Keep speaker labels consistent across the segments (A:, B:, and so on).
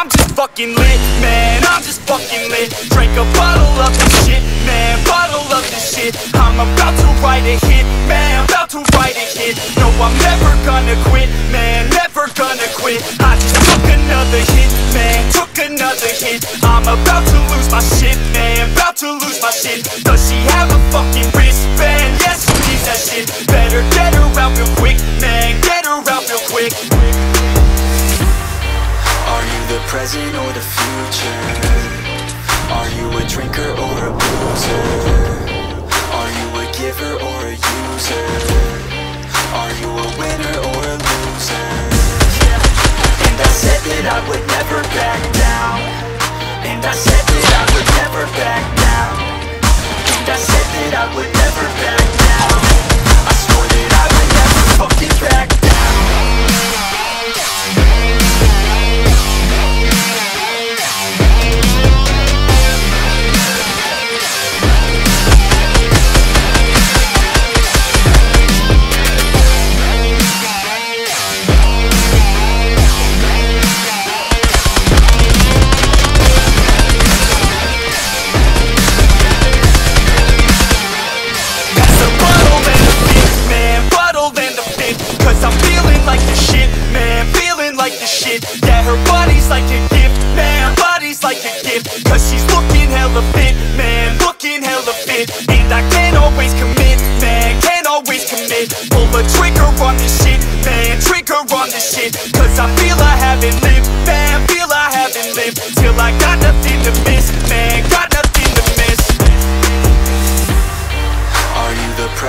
A: I'm just fucking lit, man, I'm just fucking lit. Drink a bottle of this shit, man, bottle of this shit. I'm about to write a hit, man, about to write a hit. No, I'm never gonna quit, man, never gonna quit. I just took another hit, man, took another hit. I'm about to lose my shit, man, about to lose my shit. Does she have a fucking wristband? Yes, she needs that shit. Better get her out real quick, man, get her out real quick
B: Are you the present or the future?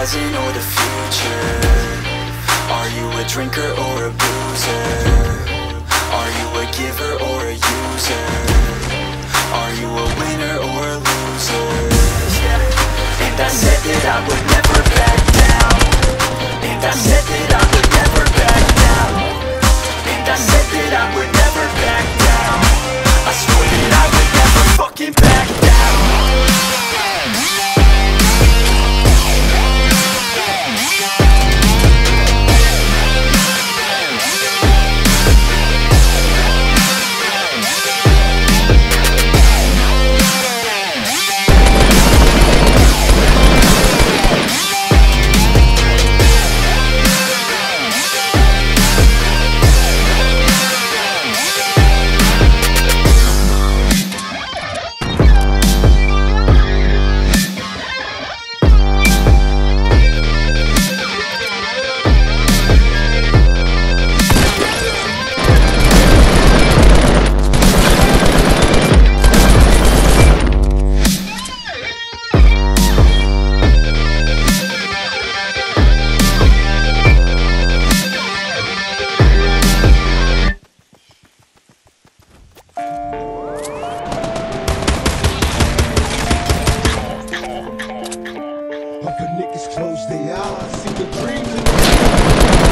B: Present or the future? Are you a drinker or a boozer? Are you a giver or a user? Are you a winner or a loser? And I said that I would
C: Other niggas close their eyes, see the dreams in
D: Need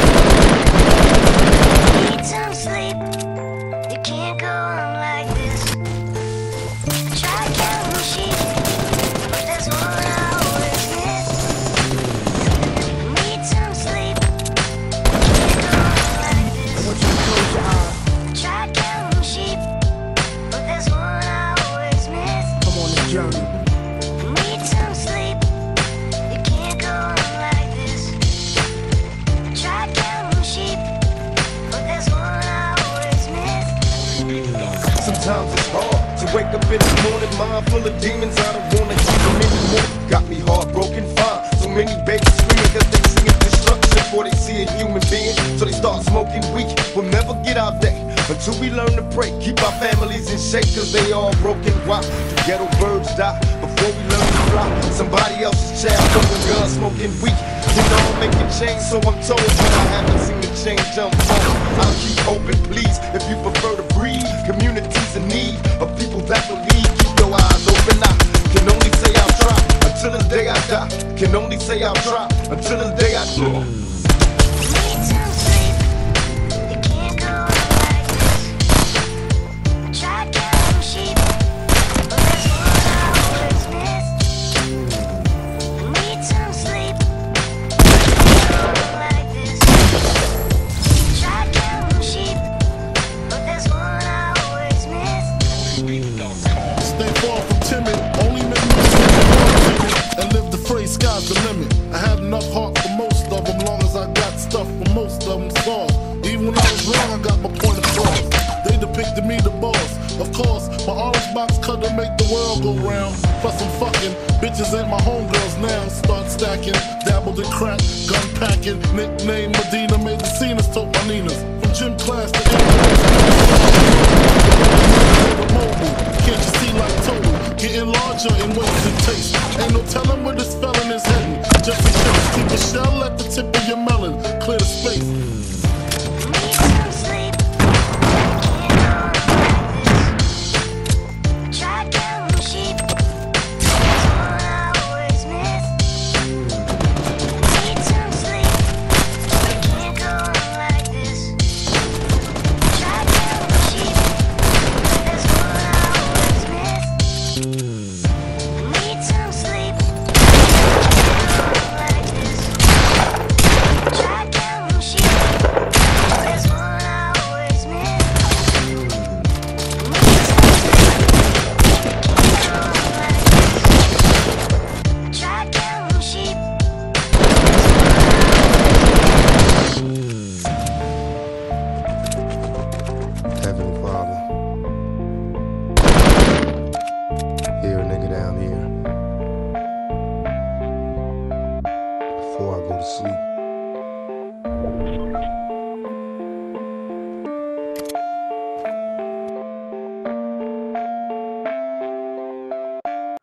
C: in mind full of demons. I don't wanna keep them anymore. Got me heartbroken, fine. So many babies screaming cause they singing destruction before they see a human being. So they start smoking weed. We'll never get our day until we learn to pray. Keep our families in shape cause they all broken. Why do ghetto birds die before we learn to fly? Somebody else's child smoking guns, smoking weed. You know I'm making change, so I'm told, but I haven't seen the change I'm told. I'll keep hoping, please, if you prefer to breathe. Communities in need die. Can only say I'll try until the day I die.
E: Plus I'm fucking, bitches ain't my homegirls now. Start stacking, dabbled in crack, gun packing. Nickname Medina, made the scenes, took my Ninas. From gym class to mobile. Can't you see like total? Getting larger in ways and taste. Ain't no telling where this felon is heading. Just keep a shell at the tip of your melon. Clear the space.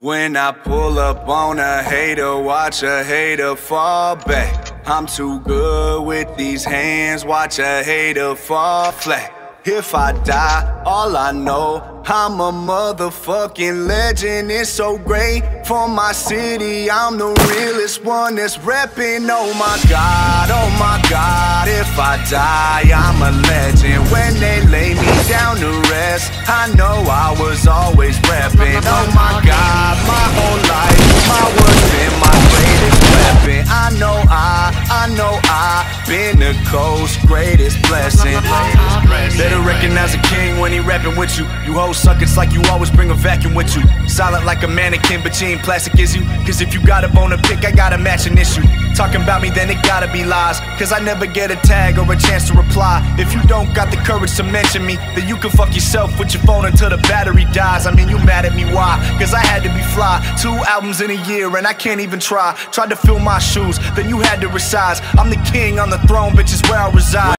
A: When I pull up on a hater, watch a hater fall back. I'm too good with these hands, watch a hater fall flat. If I die, all I know, I'm a motherfucking legend. It's so great for my city. I'm the realest one that's reppin'. Oh my god, oh my god. If I die, I'm a legend. When they lay me down to rest, I know I was always reppin'. Oh my god, my whole life, my words been my greatest weapon. I know I, I know I been the coast's greatest blessing. Better recognize a king when he rapping with you. You hoes suck, it's like you always bring a vacuum with you. Silent like a mannequin, but you ain't plastic, is you? Cause if you got a bone to pick, I got a matching issue. Talking about me, then it gotta be lies. Cause I never get a tag or a chance to reply. If you don't got the courage to mention me, then you can fuck yourself with your phone until the battery dies. I mean, you mad at me, why? Cause I had to be fly. Two albums in a year, and I can't even try. Tried to fill my shoes, then you had to resize. I'm the king on the throne, bitch, is where I reside.